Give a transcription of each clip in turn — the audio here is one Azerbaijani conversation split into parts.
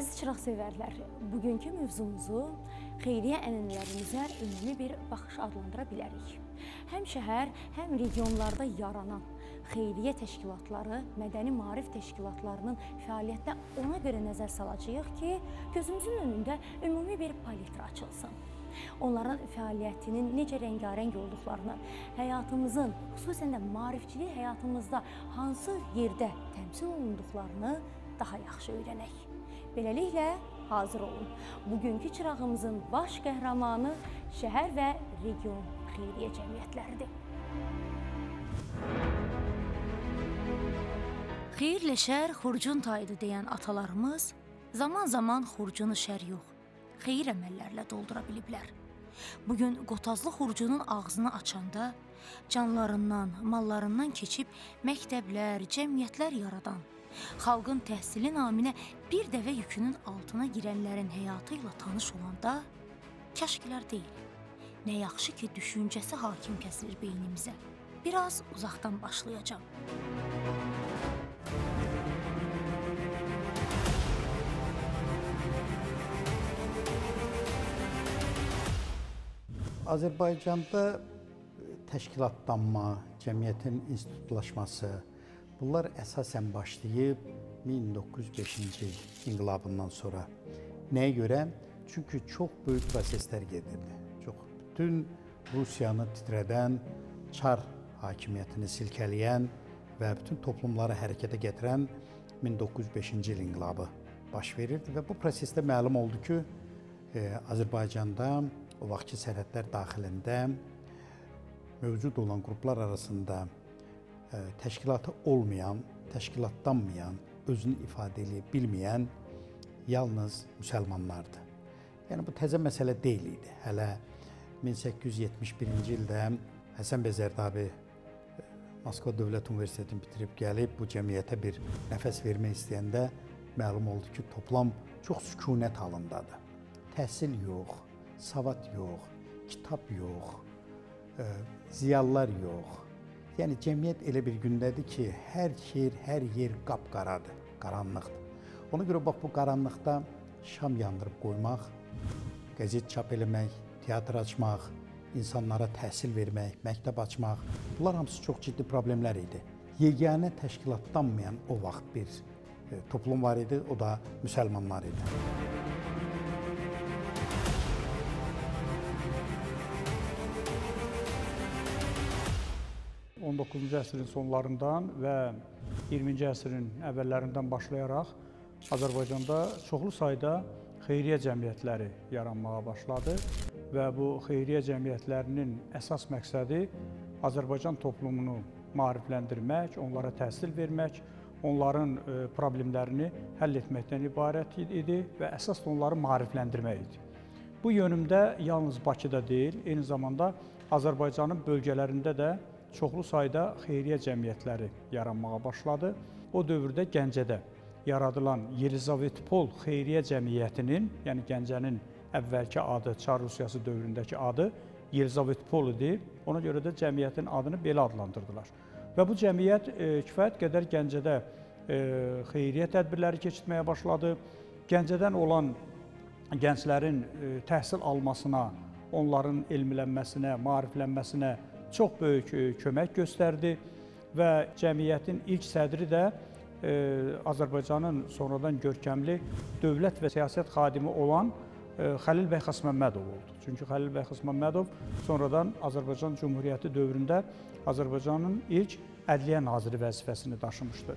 Əziz çıraq sevərlər, bugünkü mövzumuzu xeyriyyə ənənələrimizə ümumi bir baxış adlandıra bilərik. Həm şəhər, həm regionlarda yaranan xeyriyyə təşkilatları, mədəni maarif təşkilatlarının fəaliyyətinə ona görə nəzər salacağıq ki, gözümüzün önündə ümumi bir palitra açılsın. Onların fəaliyyətinin necə rəngarəng olduqlarını, həyatımızın, xüsusən də maarifçilik həyatımızda hansı yerdə təmsil olunduqlarını daha yaxşı öyrənək. Beləliklə, hazır olun. Bugünkü çırağımızın baş qəhrəmanı şəhər və region xeyriyyə cəmiyyətləridir. Xeyirlə şər xurcun taydı deyən atalarımız zaman-zaman xurcunu şər yox, xeyir əməllərlə doldura biliblər. Bu gün Qotazlı xurcunun ağzını açanda canlarından, mallarından keçib məktəblər, cəmiyyətlər yaradan, xalqın təhsili naminə bir dəvə yükünün altına girənlərin həyatı ilə tanış olanda kaşkilər deyil. Nə yaxşı ki, düşüncəsi hakim kəsilir beynimizə. Biraz uzaqdan başlayacağam. Azərbaycanda təşkilatlanma, cəmiyyətin institutlaşması, bunlar əsasən başlayıb 1905-ci il inqilabından sonra. Nəyə görə? Çünki çox böyük proseslər gedirdi. Çox bütün Rusiyanı titrədən, çar hakimiyyətini silkələyən və bütün toplumları hərəkətə gətirən 1905-ci il inqilabı baş verirdi və bu prosesdə məlum oldu ki, e, Azərbaycanda o vaxtki sərhədlər daxilində mövcud olan qruplar arasında ə, təşkilatı olmayan, təşkilatlanmayan, özünü ifadə edə bilməyən yalnız müsəlmanlardır. Yəni bu təzə məsələ deyil idi. Hələ 1871-ci ildə Həsən bəy Zərdabi Moskva Dövlət Universitetini bitirib gəlib bu cəmiyyətə bir nəfəs vermək istəyəndə məlum oldu ki, toplam çox sükunət halındadır. Təhsil yox, savad yox, kitab yox, ziyalılar yox. Yəni cəmiyyət elə bir gündədir ki, hər yer, hər yer qapqaradır, qaranlıqdır. Ona görə bax bu qaranlıqda şam yandırıb qoymaq, qəzet çap eləmək, teatr açmaq, insanlara təhsil vermək, məktəb açmaq, bunlar hamısı çox ciddi problemlər idi. Yeganə təşkilatlanmayan o vaxt bir e, toplum var idi, o da müsəlmanlar idi. 19-cu əsrin sonlarından və 20-ci əsrin əvvəllərindən başlayaraq Azərbaycanda çoxlu sayda xeyriyyə cəmiyyətləri yaranmağa başladı və bu xeyriyyə cəmiyyətlərinin əsas məqsədi Azərbaycan toplumunu maarifləndirmək, onlara təhsil vermək, onların e, problemlərini həll etməkdən ibarət idi və əsas onları maarifləndirmək idi. Bu yönümdə yalnız Bakıda deyil, eyni zamanda Azərbaycanın bölgələrində də çoxlu sayda xeyriyyə cəmiyyətləri yaranmağa başladı. O dövrdə Gəncədə yaradılan Yelizavetpol Xeyriyyə Cəmiyyətinin, yəni Gəncənin əvvəlki adı Çar Rusiyası dövründəki adı Yelizavetpol idi. Ona görə də cəmiyyətin adını belə adlandırdılar. Və bu cəmiyyət e, kifayət qədər Gəncədə e, xeyriyyə tədbirləri keçirməyə başladı. Gəncədən olan gənclərin e, təhsil almasına, onların elmlənməsinə, maariflənməsinə çox böyük e, kömək göstərdi və cəmiyyətin ilk sədri də e, Azərbaycanın sonradan görkəmli dövlət və siyasət xadimi olan e, Xəlil bəy Xasməmmədov oldu. Çünki Xəlil bəy Xasməmmədov sonradan Azərbaycan Cümhuriyyəti dövründə Azərbaycanın ilk ədliyyə naziri vəzifəsini daşımışdı.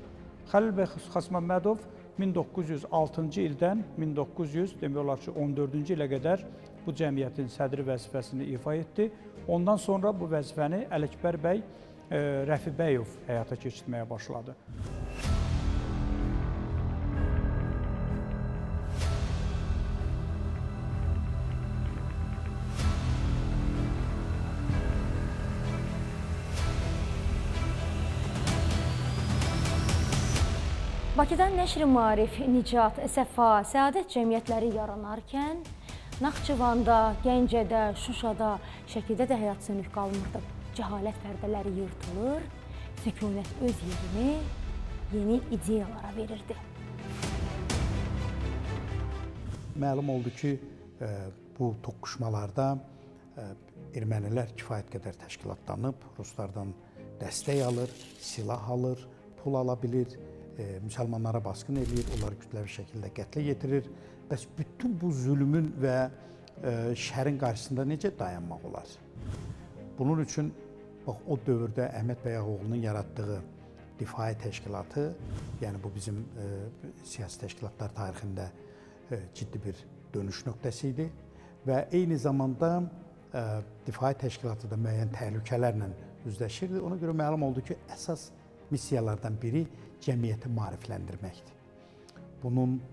Xəlil bəy Xasməmmədov 1906-cı ildən 1900 demək olar ki 14-cü ilə qədər bu cəmiyyətin sədri vəzifəsini ifa etdi. Ondan sonra bu vəzifəni Ələkbər bəy e, Rəfibəyov həyata keçirməyə başladı. Bakıda Nəşr-i Maarif, Nicat, Səfa, Səadət cəmiyyətləri yaranarkən Naxçıvanda, Gəncədə, Şuşada, Şəkidə də həyat sönük qalmırdı. Cəhalət pərdələri yırtılır, sükunət öz yerini yeni ideyalara verirdi. Məlum oldu ki, e, bu toqquşmalarda e, ermənilər kifayət qədər təşkilatlanıb, ruslardan dəstək alır, silah alır, pul ala bilir, e, müsəlmanlara basqın eləyir, onları kütləvi şəkildə qətlə yetirir. Bəs bütün bu zülmün və şərin qarşısında necə dayanmaq olar? Bunun üçün bax o dövrdə Əhməd Bəyaoğlunun yaratdığı difai təşkilatı, yəni bu bizim e, siyasi təşkilatlar tarixində e, ciddi bir dönüş nöqtəsi idi və eyni zamanda e, difai təşkilatı da müəyyən təhlükələrlə üzləşirdi. Ona görə məlum oldu ki, əsas missiyalardan biri cəmiyyəti maarifləndirməkdir. Bunun e,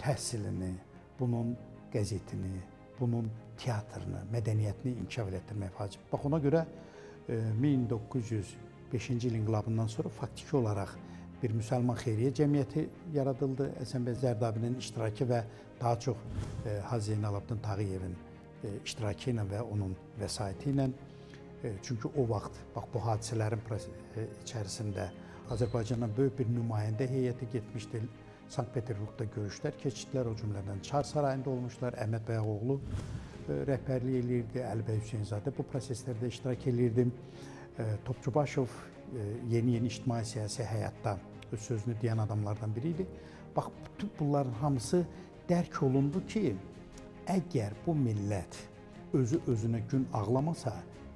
təhsilini, bunun qəzetini, bunun teatrını, mədəniyyətini inkişaf etdirmək vacib. Bax ona görə 1905-ci il inqilabından sonra faktiki olaraq bir müsəlman xeyriyyə cəmiyyəti yaradıldı. Həsən bəy Zərdabinin iştirakı və daha çox e, Hacı Zeynalabdin Tağıyevin e, iştirakı ilə və onun vəsaiti ilə e, çünki o vaxt bax bu hadisələrin içərisində Azərbaycandan böyük bir nümayəndə heyəti getmişdi. Sankt-Peterburqda görüşlər keçdilər, o cümlədən Çar sarayında olmuşlar. Əhməd Bəyoğlu rəhbərlik eləyirdi, Əlibəy Hüseynzadə bu proseslərdə iştirak eləyirdi. Topçubaşov yeni-yeni ictimai siyasi həyatda öz sözünü deyən adamlardan biri idi. Bax, bütün bunların hamısı dərk olundu ki, əgər bu millət özü özünə gün ağlamasa,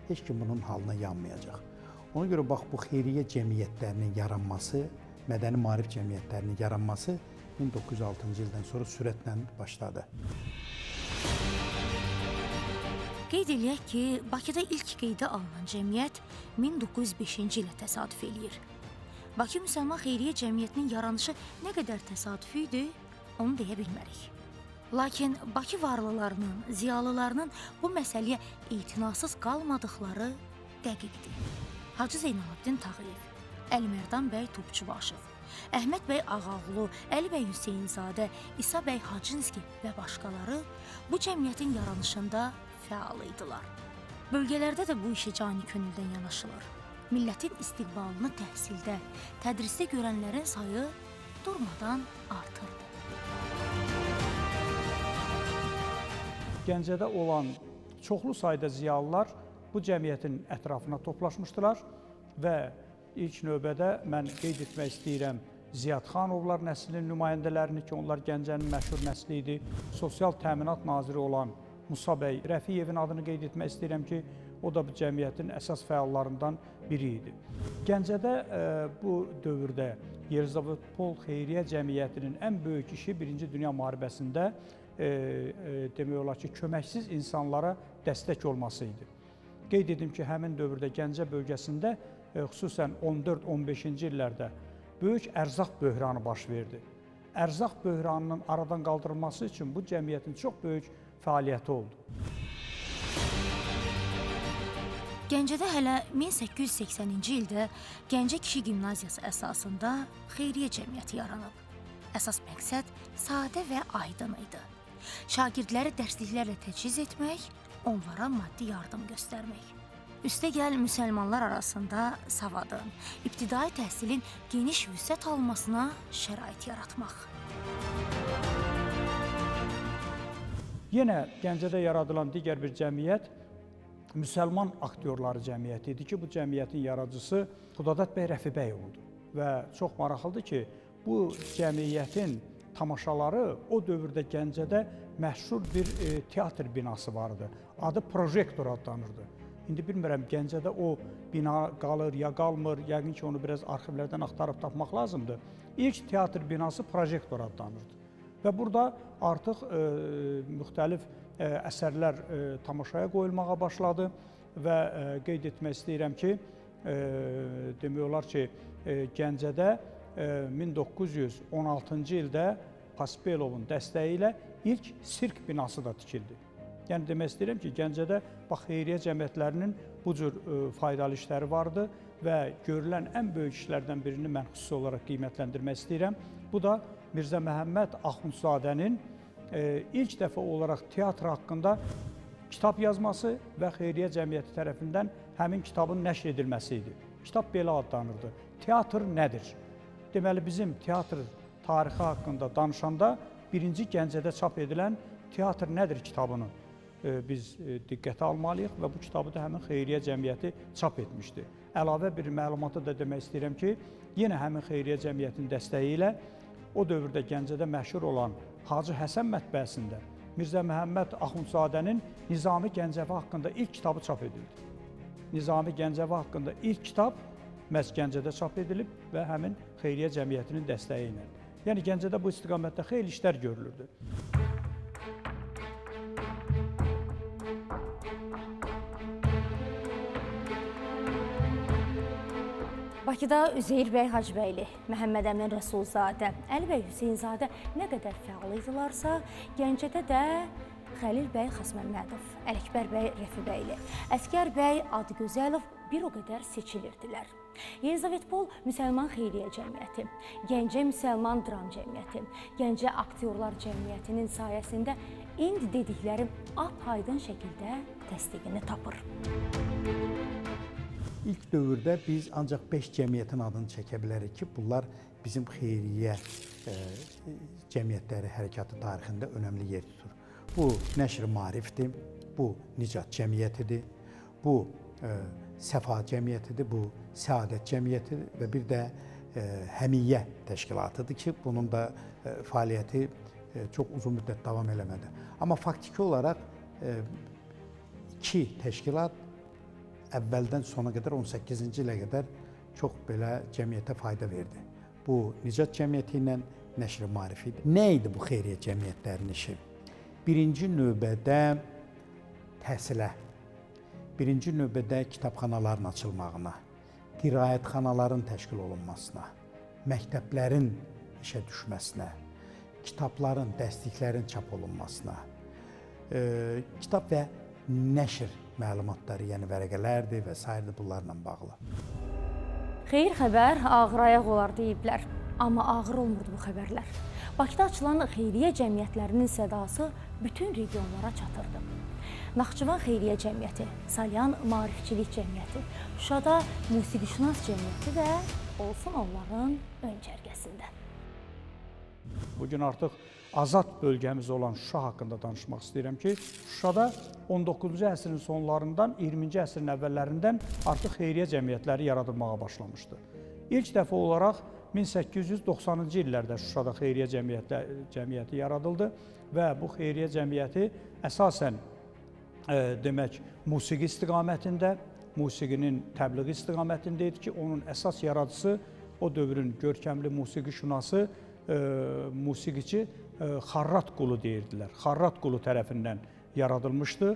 heç kim bunun halına yanmayacaq. Ona görə bax bu xeyriyyə cəmiyyətlərinin yaranması, mədəni maarif cəmiyyətlərinin yaranması 1906-cı ildən sonra sürətlə başladı. Qeyd eləyək ki, Bakıda ilk qeydə alınan cəmiyyət 1905-ci ilə təsadüf eləyir. Bakı Müsəlman Xeyriyyə Cəmiyyətinin yaranışı nə qədər təsadüfi idi, onu deyə bilmərik. Lakin Bakı varlılarının, ziyalılarının bu məsələyə etinasız qalmadıqları dəqiqdir. Hacı Zeynalabdin Tağıyev, Əlimərdan bəy Topçubaşov, Əhməd bəy Ağaoğlu, Əli bəy Hüseynzadə, İsa bəy Hacınski və başqaları bu cəmiyyətin yaranışında fəal idilər. Bölgələrdə də bu işə cani könüldən yanaşılır. Millətin istiqbalını təhsildə, tədrisdə görənlərin sayı durmadan artırdı. Gəncədə olan çoxlu sayda ziyalılar bu cəmiyyətin ətrafına toplaşmışdılar və ilk növbədə mən qeyd etmək istəyirəm Ziyad Xanovlar nəslinin nümayəndələrini ki, onlar Gəncənin məşhur nəsli idi. Sosial təminat naziri olan Musa bəy Rəfiyevin adını qeyd etmək istəyirəm ki, o da bu cəmiyyətin əsas fəallarından biri idi. Gəncədə ə, e, bu dövrdə Yerizavetpol Xeyriyyə Cəmiyyətinin ən böyük işi 1-ci Dünya müharibəsində e, e, demək olar ki, köməksiz insanlara dəstək olması idi. Qeyd edim ki, həmin dövrdə Gəncə bölgəsində xüsusən 14-15-ci illərdə böyük ərzaq böhranı baş verdi. Ərzaq böhranının aradan qaldırılması üçün bu cəmiyyətin çox böyük fəaliyyəti oldu. Gəncədə hələ 1880-ci ildə Gəncə Kişi Gimnaziyası əsasında xeyriyyə cəmiyyəti yaranıb. Əsas məqsəd sadə və aydın idi. Şagirdləri dərsliklərlə təchiz etmək, onlara maddi yardım göstərmək. Üstəgəl müsəlmanlar arasında savadın, ibtidai təhsilin geniş vüsət almasına şərait yaratmaq. Yenə Gəncədə yaradılan digər bir cəmiyyət Müsəlman aktyorları cəmiyyəti idi ki, bu cəmiyyətin yaradıcısı Xudadad bəy Rəfibəyovdur. Və çox maraqlıdır ki, bu cəmiyyətin tamaşaları o dövrdə Gəncədə məşhur bir e, teatr binası vardı. Adı Projektor adlanırdı. İndi bilmirəm Gəncədə o bina qalır ya qalmır, yəqin ki, onu biraz arxivlərdən axtarıb tapmaq lazımdır. İlk teatr binası Projektor adlanırdı. Və burada artıq e, müxtəlif e, əsərlər e, tamaşaya qoyulmağa başladı və e, qeyd etmək istəyirəm ki, e, demək olar ki, e, Gəncədə e, 1916-cı ildə Paspelovun dəstəyi ilə ilk sirk binası da tikildi. Yəni demək istəyirəm ki, Gəncədə bax xeyriyyə cəmiyyətlərinin bu cür e, faydalı işləri vardı və görülən ən böyük işlərdən birini mən xüsusi olaraq qiymətləndirmək istəyirəm. Bu da Mirzə Məhəmməd Axundzadənin e, ilk dəfə olaraq teatr haqqında kitab yazması və xeyriyyə cəmiyyəti tərəfindən həmin kitabın nəşr edilməsi idi. Kitab belə adlanırdı. Teatr nədir? Deməli bizim teatr tarixi haqqında danışanda birinci Gəncədə çap edilən Teatr nədir kitabını biz e, diqqətə almalıyıq və bu kitabı da həmin xeyriyyə cəmiyyəti çap etmişdi. Əlavə bir məlumatı da demək istəyirəm ki, yenə həmin xeyriyyə cəmiyyətinin dəstəyi ilə o dövrdə Gəncədə məşhur olan Hacı Həsən mətbəəsində Mirzə Məhəmməd Axundzadənin Nizami Gəncəvi haqqında ilk kitabı çap edildi. Nizami Gəncəvi haqqında ilk kitab məhz Gəncədə çap edilib və həmin xeyriyyə cəmiyyətinin dəstəyi ilə. Yəni Gəncədə bu istiqamətdə xeyli işlər görülürdü. Bakıda Üzeyir bəy Hacbəyli, Məhəmməd Əmin Rəsulzadə, Əli bəy Hüseynzadə nə qədər fəal idilərsə, Gəncədə də Xəlil bəy Xasməmmədov, Ələkbər bəy Rəfibəyli, Əskər bəy Adıgözəlov bir o qədər seçilirdilər. Yelizavetpol Müsəlman Xeyriyyə Cəmiyyəti, Gəncə Müsəlman Dram Cəmiyyəti, Gəncə Aktyorlar Cəmiyyətinin sayəsində indi dediklərim apaydın şəkildə təsdiqini tapır. İlk dövrdə biz ancaq 5 cəmiyyətin adını çəkə bilərik ki, bunlar bizim xeyriyyə e, cəmiyyətləri hərəkatı tarixində önəmli yer tutur. Bu Nəşr Maarifdir, bu Nicat Cəmiyyətidir, bu e, Səfa Cəmiyyətidir, bu Səadət Cəmiyyətidir və bir də e, Həmiyyə təşkilatıdır ki, bunun da fəaliyyəti çox uzun müddət davam eləmədi. Amma faktiki olaraq iki təşkilat əvvəldən sona qədər 18-ci ilə qədər çox belə cəmiyyətə fayda verdi. Bu Nicat Cəmiyyəti ilə Nəşr Maarif idi. Nə idi bu xeyriyyə cəmiyyətlərinin işi? Birinci növbədə təhsilə, birinci növbədə kitabxanaların açılmağına, qiraətxanaların təşkil olunmasına, məktəblərin işə düşməsinə, kitabların, dərsliklərin çap olunmasına, e, kitab və nəşr məlumatları, yəni vərəqələrdir və s. bunlarla bağlı. Xeyir xəbər ağır ayaq olar deyiblər, amma ağır olmurdu bu xəbərlər. Bakıda açılan xeyriyyə cəmiyyətlərinin sədası bütün regionlara çatırdı. Naxçıvan Xeyriyyə Cəmiyyəti, Salyan Maarifçilik Cəmiyyəti, Şuşada Musiqişünas Cəmiyyəti də olsun onların öncərgəsində. Bu gün artıq azad bölgəmiz olan Şuşa haqqında danışmaq istəyirəm ki, Şuşada 19-cu əsrin sonlarından 20-ci əsrin əvvəllərindən artıq xeyriyyə cəmiyyətləri yaradılmağa başlamışdı. İlk dəfə olaraq 1890-cı illərdə Şuşada xeyriyyə cəmiyyəti, cəmiyyəti yaradıldı və bu xeyriyyə cəmiyyəti əsasən e, demək musiqi istiqamətində, musiqinin təbliği istiqamətində idi ki, onun əsas yaradıcısı o dövrün görkəmli musiqi şünası e, musiqiçi Xarrat qulu deyirdilər. Xarrat qulu tərəfindən yaradılmışdı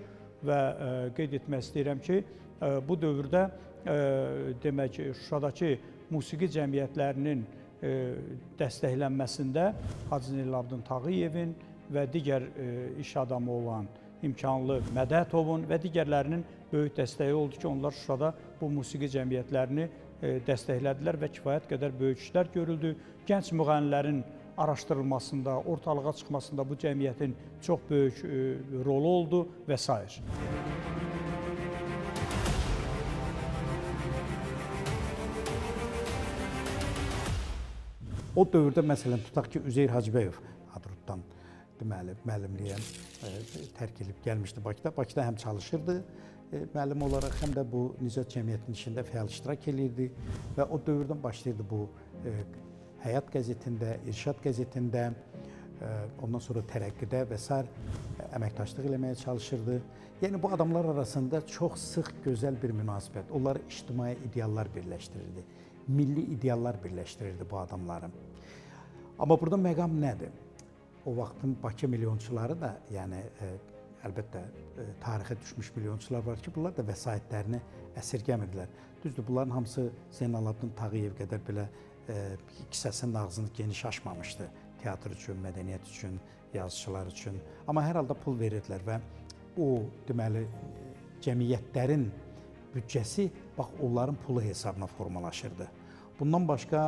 və e, qeyd etmək istəyirəm ki, e, bu dövrdə e, demək Şuşadakı musiqi cəmiyyətlərinin dəstəklənməsində Hacı Zeynalabdin Tağıyevin və digər iş adamı olan imkanlı Mədətovun və digərlərinin böyük dəstəyi oldu ki, onlar Şuşada bu musiqi cəmiyyətlərini dəstəklədilər və kifayət qədər böyük işlər görüldü. Gənc müğənnilərin araşdırılmasında, ortalığa çıxmasında bu cəmiyyətin çox böyük e, rolu oldu və s. O dövrdə məsələn tutaq ki, Üzeyir Hacıbəyov Hadrutdan deməli müəllimliyə e, tərk edib gəlmişdi Bakıda. Bakıda həm çalışırdı, E, müəllim olaraq həm də bu Nicat cəmiyyətinin işində fəal iştirak eləyirdi və o dövrdən başlayırdı bu Həyat qəzetində, İrşad qəzetində, e, ondan sonra Tərəqqidə və s. əməkdaşlıq eləməyə çalışırdı. Yəni bu adamlar arasında çox sıx gözəl bir münasibət, onları ictimai ideallar birləşdirirdi. Milli ideallar birləşdirirdi bu adamları. Amma burada məqam nədir? O vaxtın Bakı milyonçuları da, yəni əlbəttə e, tarixə düşmüş milyonçular var ki, bunlar da vəsaitlərini əsirgəmirdilər. Düzdür, bunların hamısı Zeynalabdin Tağıyev qədər belə e, kisəsinin ağzını geniş açmamışdı teatr üçün, mədəniyyət üçün, yazıçılar üçün. Amma hər halda pul verirdilər və o deməli cəmiyyətlərin büdcəsi bax onların pulu hesabına formalaşırdı. Bundan başqa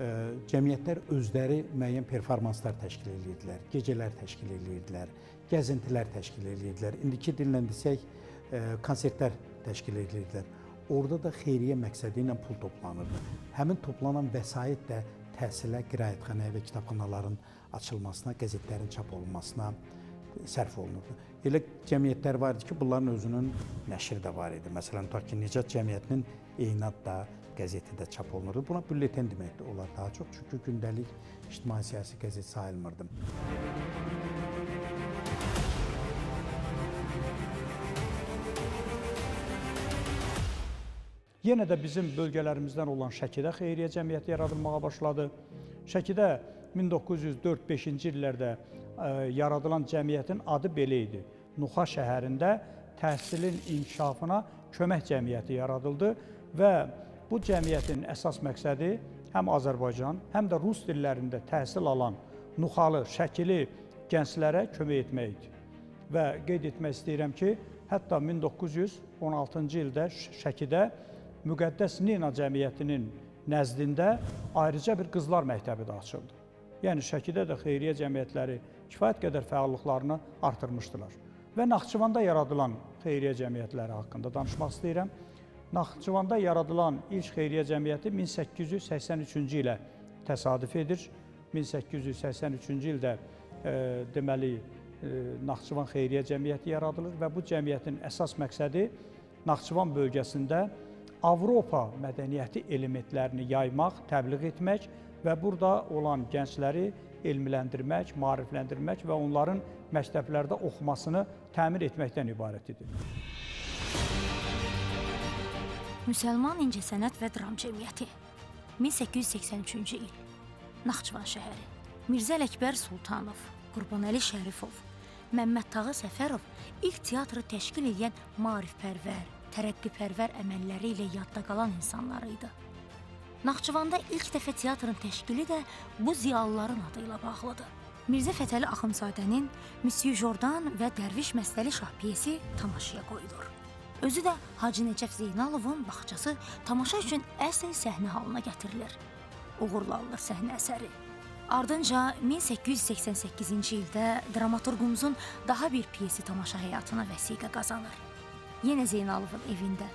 e, cəmiyyətlər özləri müəyyən performanslar təşkil edirdilər, gecələr təşkil edirdilər, gəzintilər təşkil edirdilər. İndiki dillə desək, e, konsertlər təşkil edirdilər. Orada da xeyriyyə məqsədi ilə pul toplanırdı. Həmin toplanan vəsait də təhsilə, qiraətxanaya və kitabxanaların açılmasına, qəzetlərin çap olunmasına sərf olunurdu. Elə cəmiyyətlər var idi ki, bunların özünün nəşri də var idi. Məsələn, tutaq ki, Nicat cəmiyyətinin Eynad da qəzeti də çap olunurdu. Buna bülletin demək olar daha çox, çünki gündəlik ictimai-siyasi qəzet sayılmırdı. Yenə də bizim bölgələrimizdən olan Şəkidə xeyriyyə cəmiyyəti yaradılmağa başladı. Şəkidə 1904-5-ci illərdə e, yaradılan cəmiyyətin adı belə idi. Nuxa şəhərində təhsilin inkişafına kömək cəmiyyəti yaradıldı və bu cəmiyyətin əsas məqsədi həm Azərbaycan, həm də rus dillərində təhsil alan Nuxalı, Şəkili gənclərə kömək etmək idi. Və qeyd etmək istəyirəm ki, hətta 1916-cı ildə Şəkidə Müqəddəs Nina Cəmiyyətinin nəzdində ayrıca bir qızlar məktəbi də açıldı. Yəni Şəkidə də xeyriyyə cəmiyyətləri kifayət qədər fəallıqlarını artırmışdılar. Və Naxçıvanda yaradılan xeyriyyə cəmiyyətləri haqqında danışmaq istəyirəm. Naxçıvanda yaradılan ilk xeyriyyə cəmiyyəti 1883-cü ilə təsadüf edir. 1883-cü ildə e, deməli e, Naxçıvan xeyriyyə cəmiyyəti yaradılır və bu cəmiyyətin əsas məqsədi Naxçıvan bölgəsində Avropa mədəniyyəti elementlərini yaymaq, təbliğ etmək və burada olan gəncləri elmləndirmək, maarifləndirmək və onların məktəblərdə oxumasını təmin etməkdən ibarət idi. Müsəlman İncəsənət və Dram Cəmiyyəti 1883-cü il Naxçıvan şəhəri Mirzə Ələkbər Sultanov, Qurbanəli Şərifov, Məmməd Tağı Səfərov ilk teatrı təşkil edən maarifpərvər, tərəqqipərvər əməlləri ilə yadda qalan insanlar idi. Naxçıvanda ilk dəfə teatrın təşkili də bu ziyalıların adı ilə bağlıdır. Mirzə Fətəli Axundzadənin Monsieur Jordan və Dərviş Məstəli Şah piyesi tamaşaya qoyulur. Özü də Hacı Nəcəf Zeynalovun bağçası tamaşa üçün əsl səhnə halına gətirilir. Uğurla alınır səhnə əsəri. Ardınca 1888-ci ildə dramaturqumuzun daha bir piyesi tamaşa həyatına vəsiqə qazanır yenə Zeynalovun evində.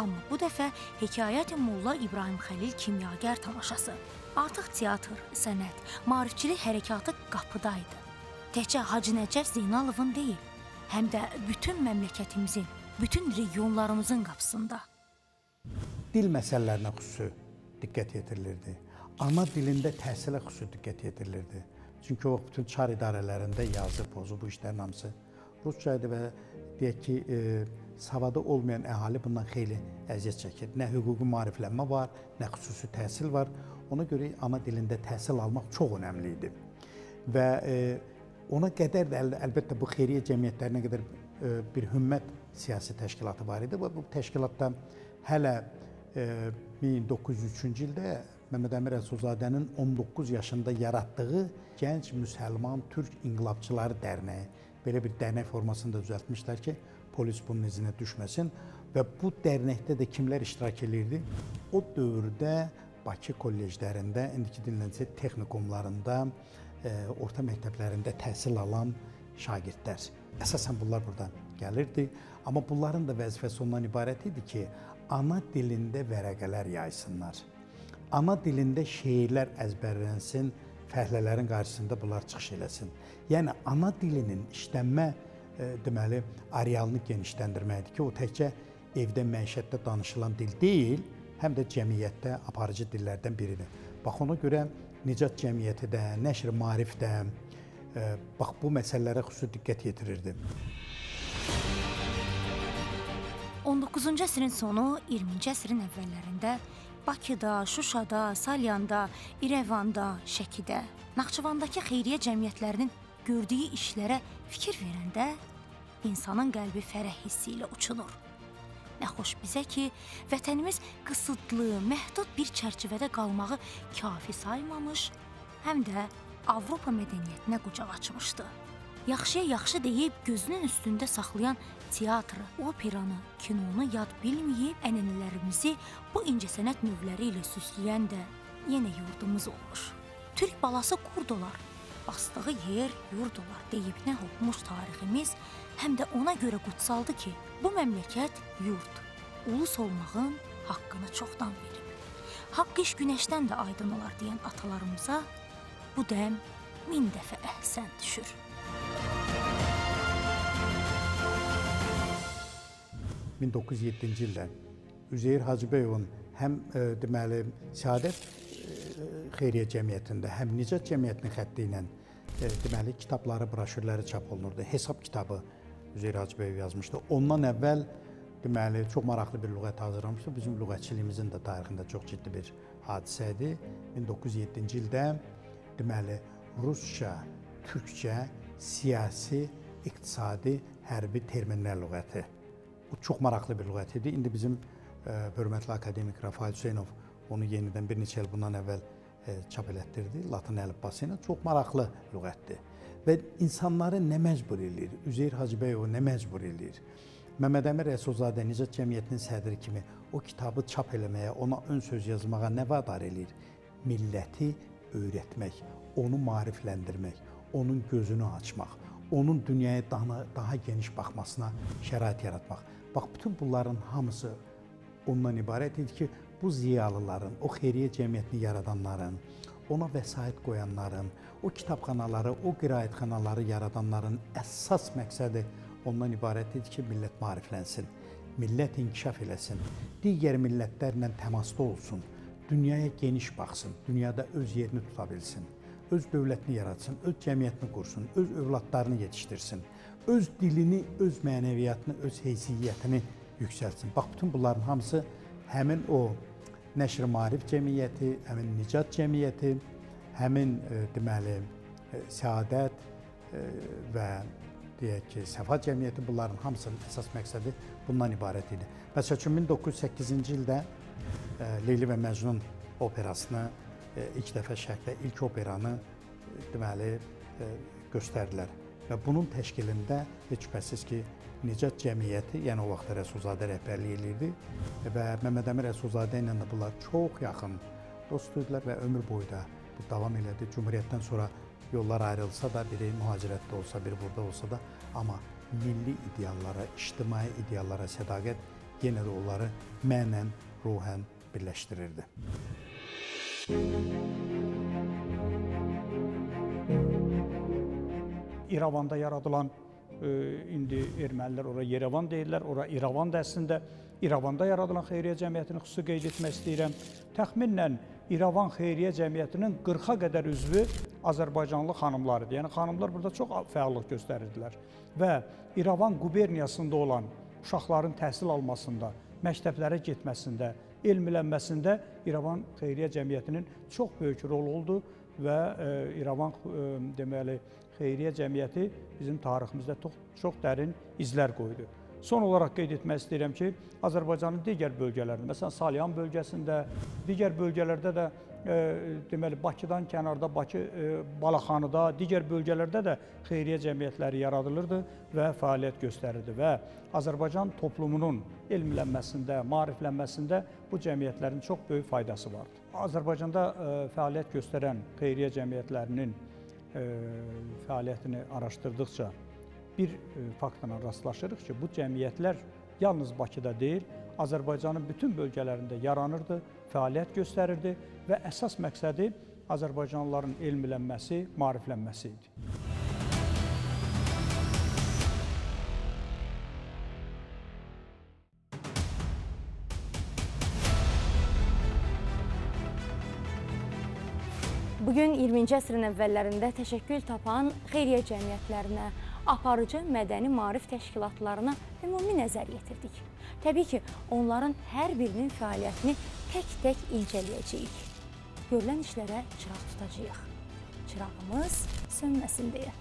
Amma bu dəfə Hekayət-i Molla İbrahim Xəlil kimyagər tamaşası. Artıq teatr, sənət, maarifçilik hərəkatı qapıdaydı. Təkcə Hacı Nəcəf Zeynalovun deyil, həm də bütün məmləkətimizin, bütün regionlarımızın qapısında. Dil məsələlərinə xüsusi diqqət yetirilirdi. Ana dilində təhsilə xüsusi diqqət yetirilirdi. Çünki o bütün çar idarələrində yazı, pozu bu işlərin hamısı rusca idi və deyək ki, e, savadı olmayan əhali bundan xeyli əziyyət çəkir. Nə hüquqi maariflənmə var, nə xüsusi təhsil var. Ona görə ana dilində təhsil almaq çox önəmli idi. Və e, ona qədər də əl, əlbəttə bu xeyriyyə cəmiyyətlərinə qədər e, bir hümmət siyasi təşkilatı var idi və bu təşkilatda hələ e, 1903-cü ildə Məmməd Əmir Rəsulzadənin 19 yaşında yaratdığı Gənc Müsəlman Türk İnqilabçıları Dərnəyi belə bir dərnək formasında düzəltmişlər ki, polis bunun izinə düşməsin və bu dərnəkdə də kimlər iştirak edirdi? O dövrdə Bakı kolleclərində, indiki dinləncə texnikumlarında, e, orta məktəblərində təhsil alan şagirdlər. Əsasən bunlar buradan gəlirdi, amma bunların da vəzifəsi ondan ibarət idi ki, ana dilində vərəqələr yaysınlar. Ana dilində şeirlər əzbərlənsin, fəhlələrin qarşısında bunlar çıxış eləsin. Yəni ana dilinin işlənmə E, deməli arealını genişləndirməkdir ki, o təkcə evdə, məişətdə danışılan dil deyil, həm də cəmiyyətdə aparıcı dillərdən biridir. Bax ona görə Nicat cəmiyyəti də, Nəşr Maarif də e, bax bu məsələlərə xüsusi diqqət yetirirdi. 19-cu əsrin sonu, 20-ci əsrin əvvəllərində Bakıda, Şuşada, Salyanda, İrəvanda, Şəkidə, Naxçıvandakı xeyriyyə cəmiyyətlərinin gördüyü işlərə fikir verəndə insanın qəlbi fərəh hissi ilə uçunur. Nə xoş bizə ki, vətənimiz qısıtlı, məhdud bir çərçivədə qalmağı kafi saymamış, həm də Avropa mədəniyyətinə qucaq açmışdı. Yaxşıya yaxşı deyib gözünün üstündə saxlayan teatrı, operanı, kinonu yad bilməyib ənənələrimizi bu incəsənət növləri ilə süsləyən də yenə yurdumuz olmuş. Türk balası qurdolar, basdığı yer yurd olar deyib nə oxumuş tariximiz həm də ona görə qutsaldı ki, bu məmləkət yurd, ulus olmağın haqqını çoxdan verib. haqq iş günəşdən də aydın olar deyən atalarımıza bu dəm min dəfə əhsən düşür. ...1907-ci ildə Üzeyir Hacıbəyovun həm e, deməli Səadət e, Xeyriyyə Cəmiyyətində, həm Nicat Cəmiyyətinin xətti ilə e, deməli kitabları, broşürləri çap olunurdu. Hesab kitabı Üzeyir Hacıbəyov yazmışdı. Ondan əvvəl deməli çox maraqlı bir lüğət hazırlamışdı. Bizim lüğətçiliyimizin də tarixində çox ciddi bir hadisə idi. 1907-ci ildə deməli rusca, türkcə, siyasi, iqtisadi, hərbi terminlər lüğəti. Bu çox maraqlı bir lüğət idi. İndi bizim ə, hörmətli akademik Rafael Hüseynov onu yenidən bir neçə il bundan əvvəl ə, çap elətdirdi. Latın əlifbası ilə çox maraqlı lüğətdir. Və insanları nə məcbur eləyir? Üzeyir Hacıbəyovu nə məcbur eləyir? Məmməd Əmir Rəsulzadə Nicat Cəmiyyətinin sədri kimi o kitabı çap eləməyə, ona ön söz yazmağa nə vadar eləyir? Milləti öyrətmək, onu maarifləndirmək, onun gözünü açmaq, onun dünyaya daha, daha geniş baxmasına şərait yaratmaq. Bax, bütün bunların hamısı ondan ibarət idi ki, bu ziyalıların, o xeyriyyə cəmiyyətini yaradanların, ona vəsait qoyanların, o kitabxanaları, o qiraətxanaları yaradanların əsas məqsədi ondan ibarət idi ki, millət maariflənsin, millət inkişaf eləsin, digər millətlərlə təmasda olsun, dünyaya geniş baxsın, dünyada öz yerini tuta bilsin, öz dövlətini yaratsın, öz cəmiyyətini qursun, öz övladlarını yetişdirsin öz dilini, öz mənəviyyatını, öz heysiyyətini yüksəltsin. Bax, bütün bunların hamısı həmin o Nəşr Maarif Cəmiyyəti, həmin Nicat Cəmiyyəti, həmin e, deməli e, Səadət e, və deyək ki, Səfa Cəmiyyəti bunların hamısının əsas məqsədi bundan ibarət idi. Məsəl üçün 1908-ci ildə Leyli və Məcnun operasını ilk dəfə şərqdə ilk operanı deməli göstərdilər. Və bunun təşkilində heç şübhəsiz ki, Nicat Cəmiyyəti, yəni o vaxt Rəsulzadə rəhbərlik edirdi və Məmməd Əmir Rəsulzadə ilə də bunlar çox yaxın dost idilər və ömür boyu da bu davam elədi. Cümhuriyyətdən sonra yollar ayrılsa da, biri mühacirətdə olsa, biri burada olsa da, amma milli ideallara, ictimai ideallara sədaqət yenə də onları mənən, ruhən birləşdirirdi. İrəvanda yaradılan e, indi ermənilər ora Yerevan deyirlər, ora İrəvan da əslində İrəvanda yaradılan xeyriyyə cəmiyyətini xüsusi qeyd etmək istəyirəm. Təxminən İrəvan xeyriyyə cəmiyyətinin 40-a qədər üzvü Azərbaycanlı xanımlar idi. Yəni xanımlar burada çox fəallıq göstərirdilər və İrəvan quberniyasında olan uşaqların təhsil almasında, məktəblərə getməsində, elmlənməsində İrəvan xeyriyyə cəmiyyətinin çox böyük rolu oldu və e, İrəvan e, deməli xeyriyyə cəmiyyəti bizim tariximizdə çox, çox dərin izlər qoydu. Son olaraq qeyd etmək istəyirəm ki, Azərbaycanın digər bölgələrində, məsələn Salyan bölgəsində, digər bölgələrdə də e, deməli Bakıdan kənarda, Bakı e, Balaxanıda, digər bölgələrdə də xeyriyyə cəmiyyətləri yaradılırdı və fəaliyyət göstərirdi və Azərbaycan toplumunun elmlənməsində, maariflənməsində bu cəmiyyətlərin çox böyük faydası vardı. Azərbaycanda e, fəaliyyət göstərən xeyriyyə cəmiyyətlərinin fəaliyyətini araşdırdıqca bir faktla rastlaşırıq ki, bu cəmiyyətlər yalnız Bakıda deyil, Azərbaycanın bütün bölgələrində yaranırdı, fəaliyyət göstərirdi və əsas məqsədi Azərbaycanlıların elmlənməsi, maariflənməsi idi. Bu gün 20-ci əsrin əvvəllərində təşəkkül tapan xeyriyyə cəmiyyətlərinə, aparıcı mədəni maarif təşkilatlarına ümumi nəzər yetirdik. Təbii ki, onların hər birinin fəaliyyətini tək-tək incələyəcəyik. Görülən işlərə çıraq tutacağıq. Çırağımız sönməsin deyə.